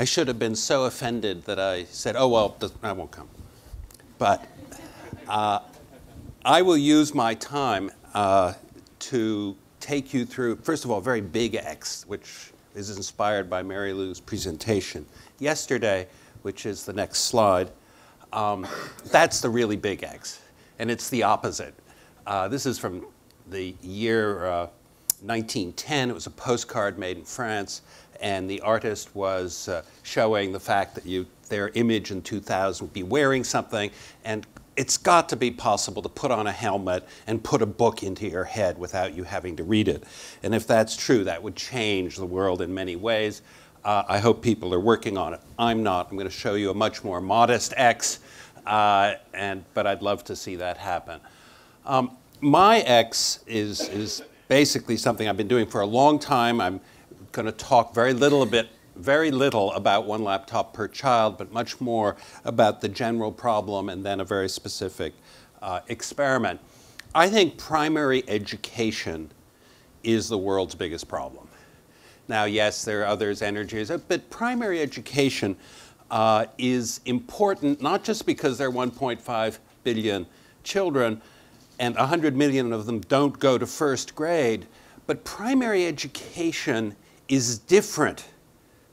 I should have been so offended that I said, oh, well, I won't come. But uh, I will use my time uh, to take you through, first of all, very big X, which is inspired by Mary Lou's presentation yesterday, which is the next slide. Um, that's the really big X, and it's the opposite. Uh, this is from the year uh, 1910. It was a postcard made in France, and the artist was uh, showing the fact that you, their image in 2000 would be wearing something, and it's got to be possible to put on a helmet and put a book into your head without you having to read it. And if that's true, that would change the world in many ways. Uh, I hope people are working on it. I'm not. I'm going to show you a much more modest X, uh, and, but I'd love to see that happen. Um, my X is, is basically something I've been doing for a long time. I'm going to talk very little bit very little about one laptop per child, but much more about the general problem and then a very specific uh, experiment. I think primary education is the world's biggest problem. Now, yes, there are others, energies, but primary education uh, is important not just because there are 1.5 billion children and 100 million of them don't go to first grade, but primary education is different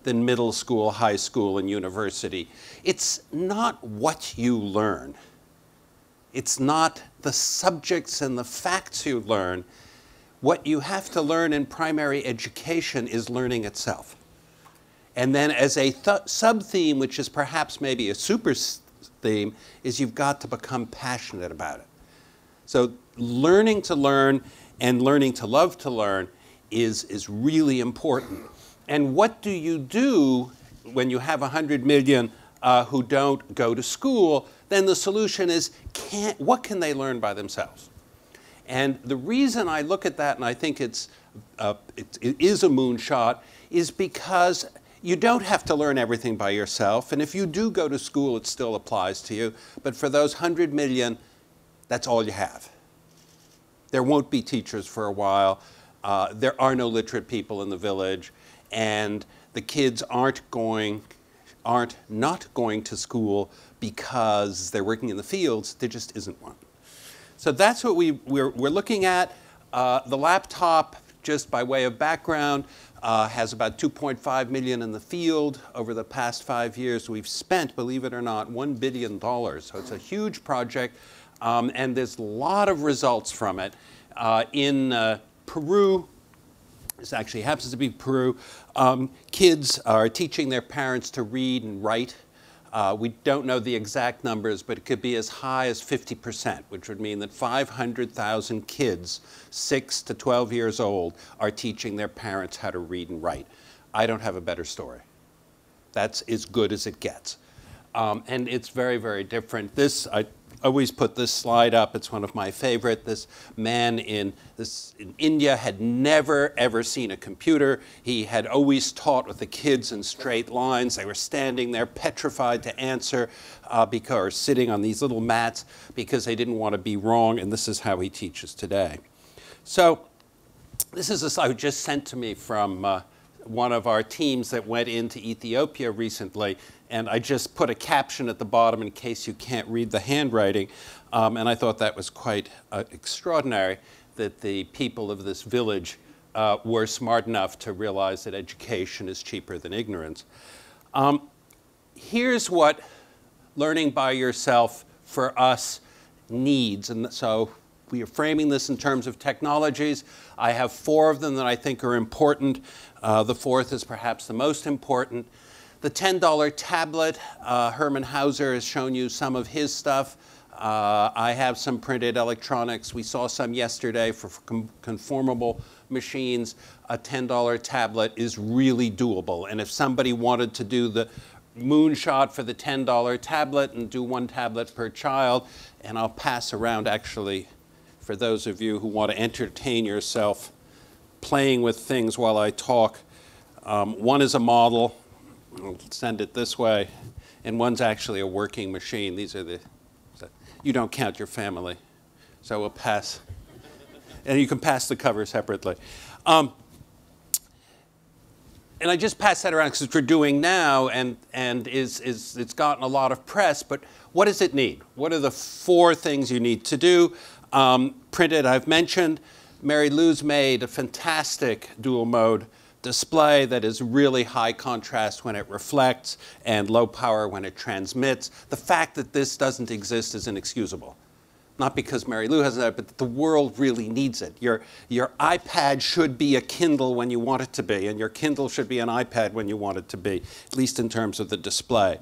than middle school, high school, and university. It's not what you learn. It's not the subjects and the facts you learn. What you have to learn in primary education is learning itself. And then as a th sub-theme, which is perhaps maybe a super theme, is you've got to become passionate about it. So learning to learn and learning to love to learn is, is really important. And what do you do when you have 100 million uh, who don't go to school? Then the solution is, what can they learn by themselves? And the reason I look at that and I think it's, uh, it, it is a moonshot is because you don't have to learn everything by yourself. And if you do go to school, it still applies to you. But for those 100 million, that's all you have. There won't be teachers for a while. Uh, there are no literate people in the village. And the kids aren't going, aren't not going to school because they're working in the fields. There just isn't one. So that's what we, we're, we're looking at. Uh, the laptop, just by way of background, uh, has about 2.5 million in the field. Over the past five years, we've spent, believe it or not, $1 billion. So it's a huge project, um, and there's a lot of results from it. Uh, in uh, Peru, this actually happens to be Peru, um, kids are teaching their parents to read and write uh, we don't know the exact numbers, but it could be as high as 50%, which would mean that 500,000 kids, 6 to 12 years old, are teaching their parents how to read and write. I don't have a better story. That's as good as it gets. Um, and it's very, very different. This, I always put this slide up. It's one of my favorite. This man in, this, in India had never, ever seen a computer. He had always taught with the kids in straight lines. They were standing there petrified to answer uh, because, or sitting on these little mats because they didn't want to be wrong, and this is how he teaches today. So this is a slide just sent to me from uh, one of our teams that went into Ethiopia recently and I just put a caption at the bottom in case you can't read the handwriting. Um, and I thought that was quite uh, extraordinary that the people of this village uh, were smart enough to realize that education is cheaper than ignorance. Um, here's what learning by yourself for us needs. And so we are framing this in terms of technologies. I have four of them that I think are important. Uh, the fourth is perhaps the most important. The $10 tablet, uh, Hermann Hauser has shown you some of his stuff. Uh, I have some printed electronics. We saw some yesterday for conformable machines. A $10 tablet is really doable. And if somebody wanted to do the moonshot for the $10 tablet and do one tablet per child, and I'll pass around actually for those of you who want to entertain yourself playing with things while I talk. Um, one is a model, I'll send it this way, and one's actually a working machine. These are the, you don't count your family, so we'll pass. And you can pass the cover separately. Um, and I just pass that around because we're doing now and, and is, is, it's gotten a lot of press, but what does it need? What are the four things you need to do? Um, printed, I've mentioned. Mary Lou's made a fantastic dual mode display that is really high contrast when it reflects and low power when it transmits. The fact that this doesn't exist is inexcusable. Not because Mary Lou has it, but the world really needs it. Your, your iPad should be a Kindle when you want it to be, and your Kindle should be an iPad when you want it to be, at least in terms of the display.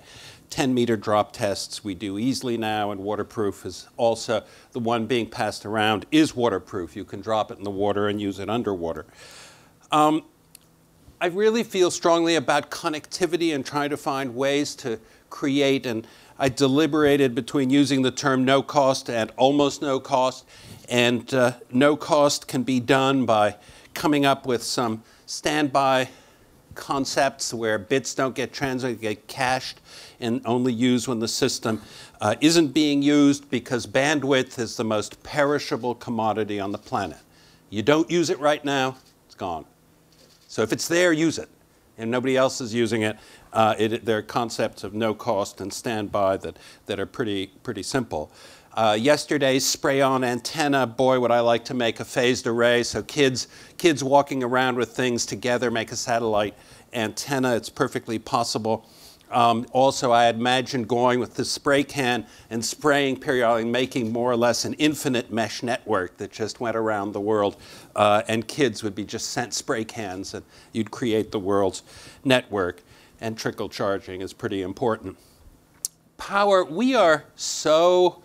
10 meter drop tests we do easily now, and waterproof is also the one being passed around is waterproof. You can drop it in the water and use it underwater. Um, I really feel strongly about connectivity and trying to find ways to create, and I deliberated between using the term no cost and almost no cost. And uh, no cost can be done by coming up with some standby concepts where bits don't get transmitted, get cached, and only used when the system uh, isn't being used because bandwidth is the most perishable commodity on the planet. You don't use it right now, it's gone. So if it's there, use it. And nobody else is using it. Uh, it there are concepts of no cost and standby that, that are pretty, pretty simple. Uh, yesterday's spray-on antenna, boy, would I like to make a phased array so kids, kids walking around with things together make a satellite antenna. It's perfectly possible. Um, also, I imagine going with the spray can and spraying periodically, making more or less an infinite mesh network that just went around the world. Uh, and kids would be just sent spray cans, and you'd create the world's network. And trickle charging is pretty important. Power, we are so,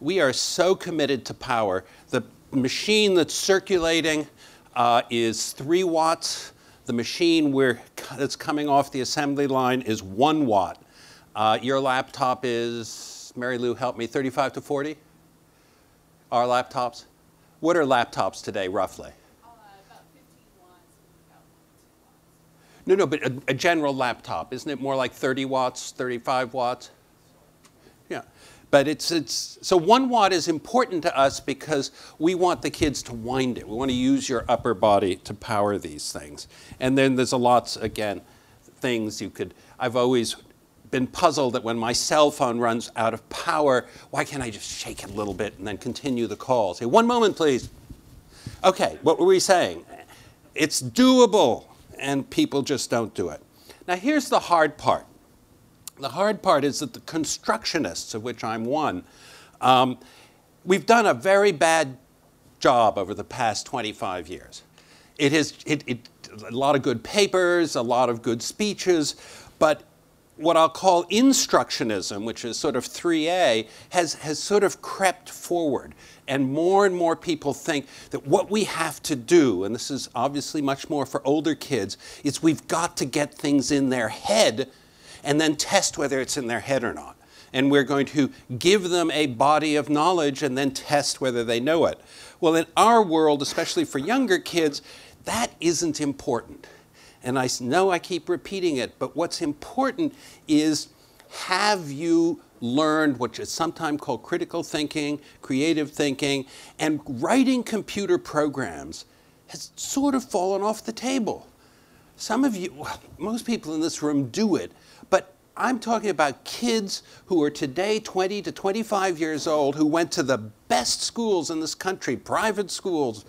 we are so committed to power. The machine that's circulating uh, is three watts the machine where, that's coming off the assembly line is one watt. Uh, your laptop is, Mary Lou, help me, 35 to 40? Our laptops? What are laptops today, roughly? Uh, about 15 watts. No, no, but a, a general laptop, isn't it more like 30 watts, 35 watts? Yeah. But it's, it's, so one watt is important to us because we want the kids to wind it. We want to use your upper body to power these things. And then there's a lots, again, things you could, I've always been puzzled that when my cell phone runs out of power, why can't I just shake it a little bit and then continue the call? Say, one moment, please. Okay, what were we saying? It's doable, and people just don't do it. Now, here's the hard part. The hard part is that the constructionists, of which I'm one, um, we've done a very bad job over the past 25 years. It has it, it, a lot of good papers, a lot of good speeches, but what I'll call instructionism, which is sort of 3A, has, has sort of crept forward. And more and more people think that what we have to do, and this is obviously much more for older kids, is we've got to get things in their head and then test whether it's in their head or not. And we're going to give them a body of knowledge and then test whether they know it. Well, in our world, especially for younger kids, that isn't important. And I know I keep repeating it, but what's important is have you learned what is sometimes called critical thinking, creative thinking, and writing computer programs has sort of fallen off the table. Some of you, well, most people in this room do it, but I'm talking about kids who are today 20 to 25 years old who went to the best schools in this country, private schools,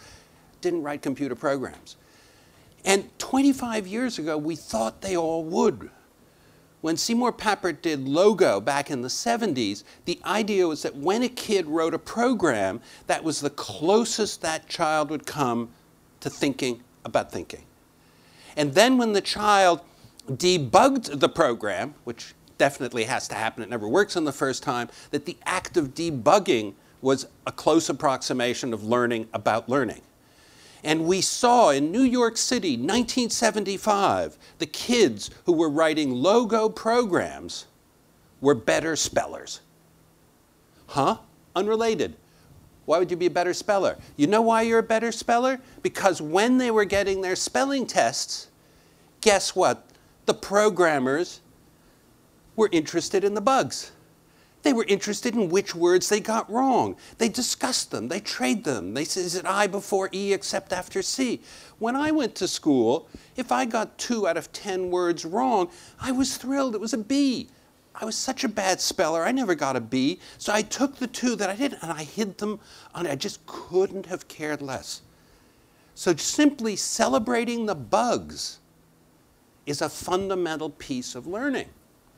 didn't write computer programs. And 25 years ago, we thought they all would. When Seymour Papert did Logo back in the 70s, the idea was that when a kid wrote a program, that was the closest that child would come to thinking about thinking. And then when the child debugged the program, which definitely has to happen, it never works on the first time, that the act of debugging was a close approximation of learning about learning. And we saw in New York City, 1975, the kids who were writing logo programs were better spellers. Huh? Unrelated. Why would you be a better speller? You know why you're a better speller? Because when they were getting their spelling tests, guess what? The programmers were interested in the bugs. They were interested in which words they got wrong. They discussed them, they trade them. They said, is it I before E except after C? When I went to school, if I got two out of 10 words wrong, I was thrilled. It was a B. I was such a bad speller, I never got a B. So I took the two that I did and I hid them, and I just couldn't have cared less. So simply celebrating the bugs is a fundamental piece of learning.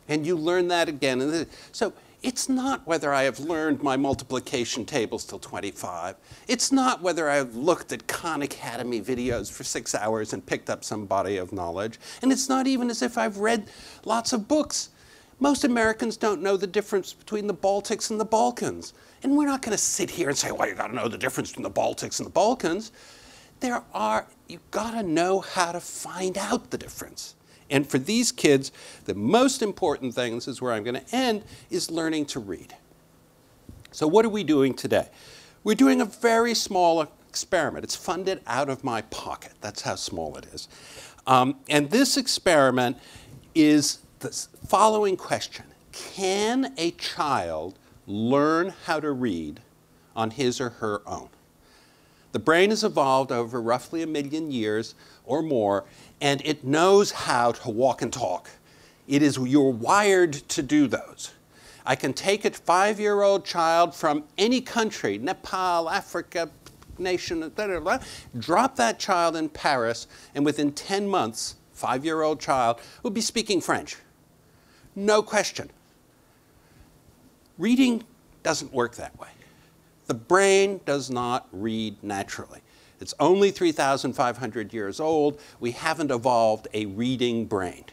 And you learn that again. So it's not whether I have learned my multiplication tables till 25. It's not whether I have looked at Khan Academy videos for six hours and picked up some body of knowledge. And it's not even as if I've read lots of books. Most Americans don't know the difference between the Baltics and the Balkans. And we're not going to sit here and say, well, you've got to know the difference between the Baltics and the Balkans. There are, you've got to know how to find out the difference. And for these kids, the most important thing, this is where I'm going to end, is learning to read. So what are we doing today? We're doing a very small experiment. It's funded out of my pocket. That's how small it is. Um, and this experiment is the following question. Can a child learn how to read on his or her own? The brain has evolved over roughly a million years or more, and it knows how to walk and talk. It is, you're wired to do those. I can take a five-year-old child from any country, Nepal, Africa, nation, blah, blah, blah, drop that child in Paris, and within 10 months, five-year-old child will be speaking French. No question. Reading doesn't work that way. The brain does not read naturally. It's only 3,500 years old. We haven't evolved a reading brain.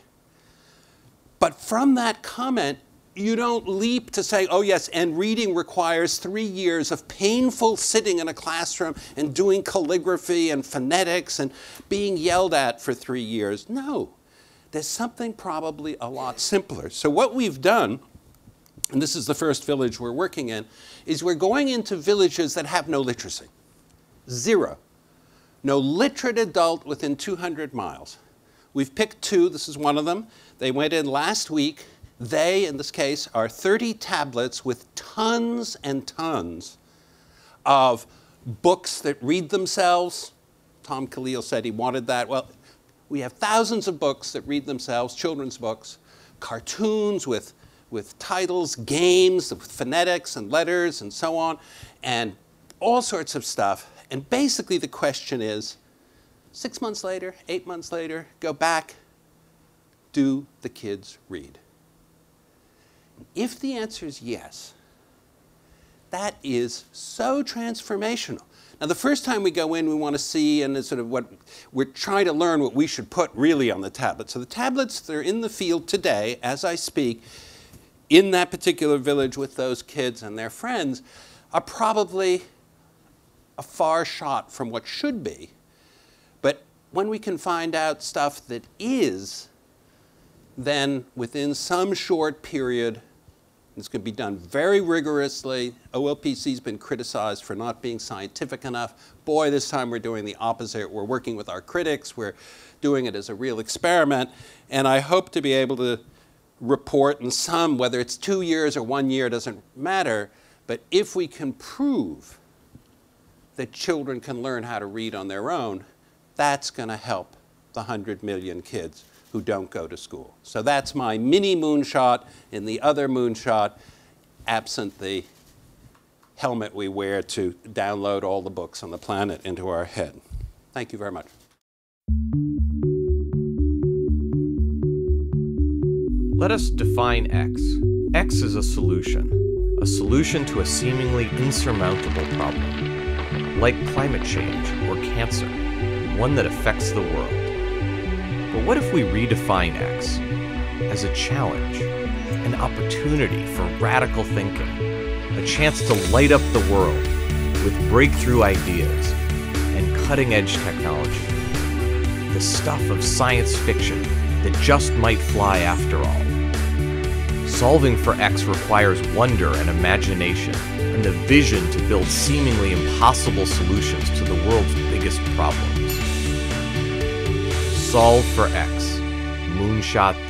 But from that comment, you don't leap to say, oh, yes, and reading requires three years of painful sitting in a classroom and doing calligraphy and phonetics and being yelled at for three years. No, there's something probably a lot simpler. So, what we've done, and this is the first village we're working in, is we're going into villages that have no literacy. Zero no literate adult within 200 miles. We've picked two, this is one of them. They went in last week. They, in this case, are 30 tablets with tons and tons of books that read themselves. Tom Khalil said he wanted that. Well, we have thousands of books that read themselves, children's books, cartoons with, with titles, games with phonetics and letters and so on, and all sorts of stuff. And basically the question is, six months later, eight months later, go back, do the kids read? If the answer is yes, that is so transformational. Now, the first time we go in, we want to see and sort of what we're trying to learn what we should put really on the tablet. So the tablets that are in the field today, as I speak, in that particular village with those kids and their friends, are probably a far shot from what should be. But when we can find out stuff that is, then within some short period, it's going to be done very rigorously. OLPC has been criticized for not being scientific enough. Boy, this time we're doing the opposite. We're working with our critics. We're doing it as a real experiment. And I hope to be able to report in some, whether it's two years or one year, doesn't matter. But if we can prove that children can learn how to read on their own, that's going to help the 100 million kids who don't go to school. So that's my mini moonshot. In the other moonshot, absent the helmet we wear to download all the books on the planet into our head. Thank you very much. Let us define X. X is a solution, a solution to a seemingly insurmountable problem like climate change or cancer, one that affects the world. But what if we redefine X as a challenge, an opportunity for radical thinking, a chance to light up the world with breakthrough ideas and cutting edge technology? The stuff of science fiction that just might fly after all. Solving for X requires wonder and imagination and the vision to build seemingly impossible solutions to the world's biggest problems. Solve for X. Moonshot.